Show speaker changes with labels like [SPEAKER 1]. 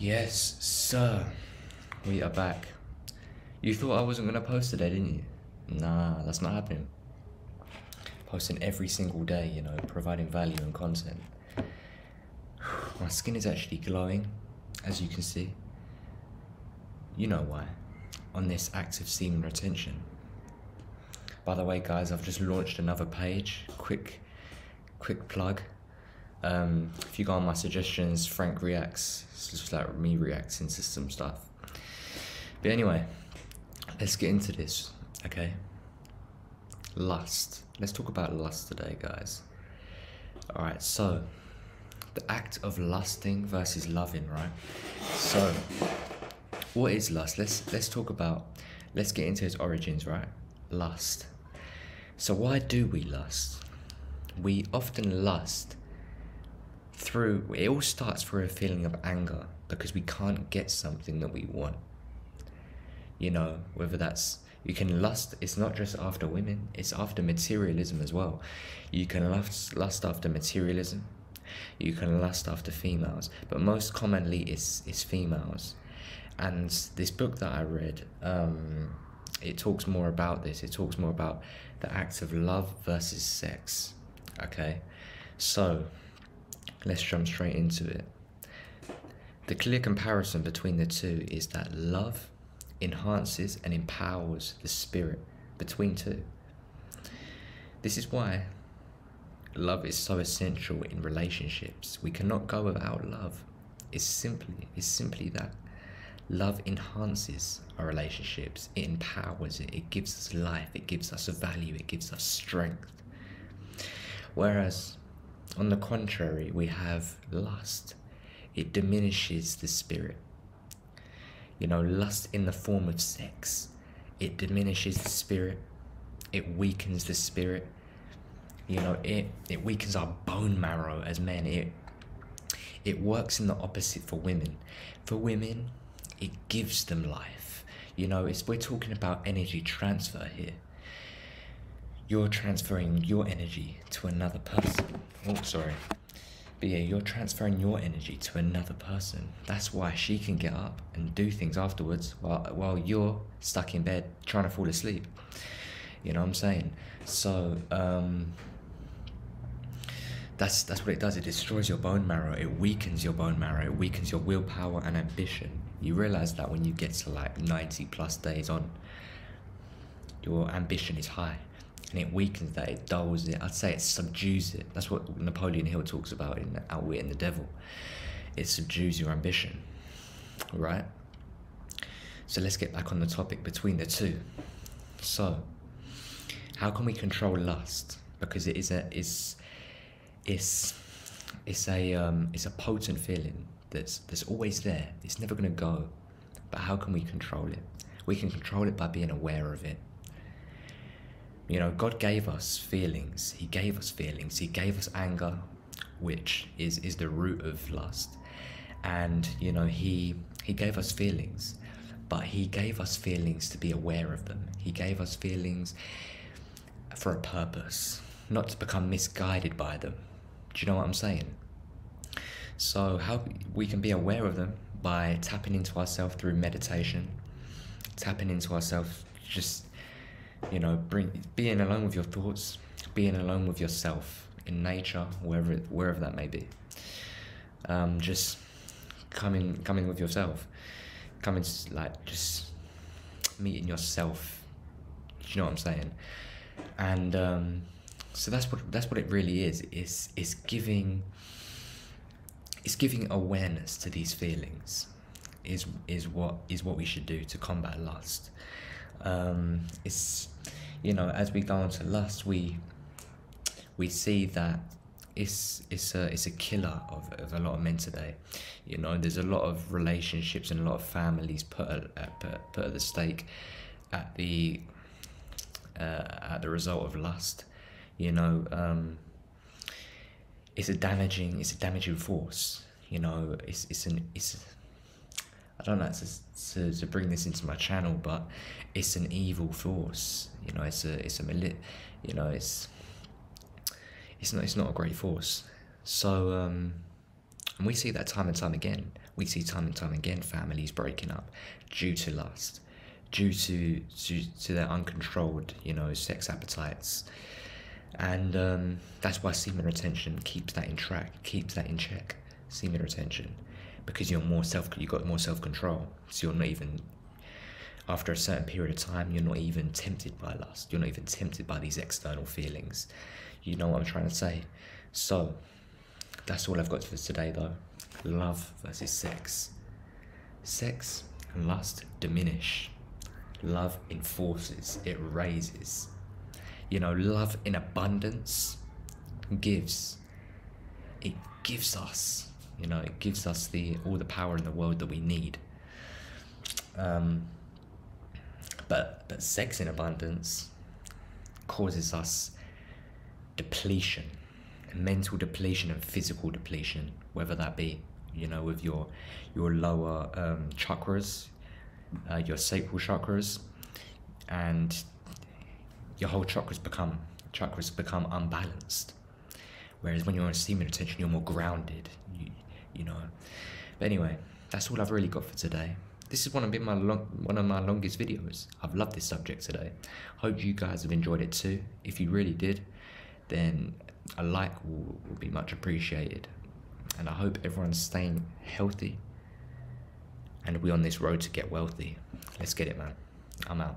[SPEAKER 1] Yes, sir. We are back. You thought I wasn't gonna post today, didn't you? Nah, that's not happening. Posting every single day, you know, providing value and content. My skin is actually glowing, as you can see. You know why. On this active semen retention. By the way, guys, I've just launched another page. Quick, quick plug. Um, if you go on my suggestions, Frank reacts. It's just like me reacting to some stuff. But anyway, let's get into this, okay? Lust. Let's talk about lust today, guys. Alright, so the act of lusting versus loving, right? So what is lust? Let's let's talk about let's get into its origins, right? Lust. So why do we lust? We often lust through it all starts through a feeling of anger because we can't get something that we want. You know whether that's you can lust it's not just after women it's after materialism as well. You can lust lust after materialism. You can lust after females but most commonly it's it's females. And this book that i read um it talks more about this. It talks more about the act of love versus sex okay? So let's jump straight into it. The clear comparison between the two is that love enhances and empowers the spirit between two. This is why love is so essential in relationships. We cannot go without love. It's simply it's simply that. Love enhances our relationships. It empowers it. It gives us life. It gives us a value. It gives us strength. Whereas on the contrary, we have lust. It diminishes the spirit. You know, lust in the form of sex. It diminishes the spirit. It weakens the spirit. You know, it, it weakens our bone marrow as men. It it works in the opposite for women. For women, it gives them life. You know, it's we're talking about energy transfer here you're transferring your energy to another person. Oh, sorry. But yeah, you're transferring your energy to another person. That's why she can get up and do things afterwards while while you're stuck in bed trying to fall asleep. You know what I'm saying? So um, that's that's what it does. It destroys your bone marrow. It weakens your bone marrow. It weakens your willpower and ambition. You realize that when you get to like 90 plus days on, your ambition is high and it weakens that, it dulls it. I'd say it subdues it. That's what Napoleon Hill talks about in Outwitting the Devil. It subdues your ambition, right? So let's get back on the topic between the two. So, how can we control lust? Because it is a is it's it's a um, it's a potent feeling that's that's always there. It's never gonna go. But how can we control it? We can control it by being aware of it you know, God gave us feelings. He gave us feelings. He gave us anger, which is is the root of lust. And you know, he he gave us feelings, but he gave us feelings to be aware of them. He gave us feelings for a purpose, not to become misguided by them. Do you know what I'm saying? So how we can be aware of them by tapping into ourselves through meditation, tapping into ourselves just you know, bring being alone with your thoughts, being alone with yourself in nature, wherever wherever that may be. Um, just coming coming with yourself, coming like just meeting yourself. Do you know what I'm saying? And um, so that's what that's what it really is. It's it's giving it's giving awareness to these feelings is is what is what we should do to combat lust um, it's you know as we go on to lust we we see that it's it's a it's a killer of, of a lot of men today. You know there's a lot of relationships and a lot of families put at, put, put at the stake at the uh, at the result of lust. You know um, it's a damaging it's a damaging force. You know it's it's an it's I don't know to, to, to bring this into my channel, but it's an evil force. You know, it's a it's a malit. You know, it's it's not it's not a great force. So um, And we see that time and time again. We see time and time again families breaking up due to lust, due to to, to their uncontrolled, you know, sex appetites. And um, that's why semen retention keeps that in track, keeps that in check. Semen retention, because you're more self, you got more self control. So you're not even after a certain period of time, you're not even tempted by lust. You're not even tempted by these external feelings. You know what I'm trying to say? So, that's all I've got for today, though. Love versus sex. Sex and lust diminish. Love enforces, it raises. You know, love in abundance gives. It gives us, you know, it gives us the all the power in the world that we need. Um, but but sex in abundance causes us depletion, mental depletion and physical depletion, whether that be you know with your your lower um, chakras, uh, your sacral chakras, and your whole chakras become chakras become unbalanced. Whereas when you're on semen retention, you're more grounded. You, know. But anyway, that's all I've really got for today. This is one of my long, one of my longest videos. I've loved this subject today. Hope you guys have enjoyed it too. If you really did, then a like will, will be much appreciated. And I hope everyone's staying healthy. And we're on this road to get wealthy. Let's get it, man. I'm out.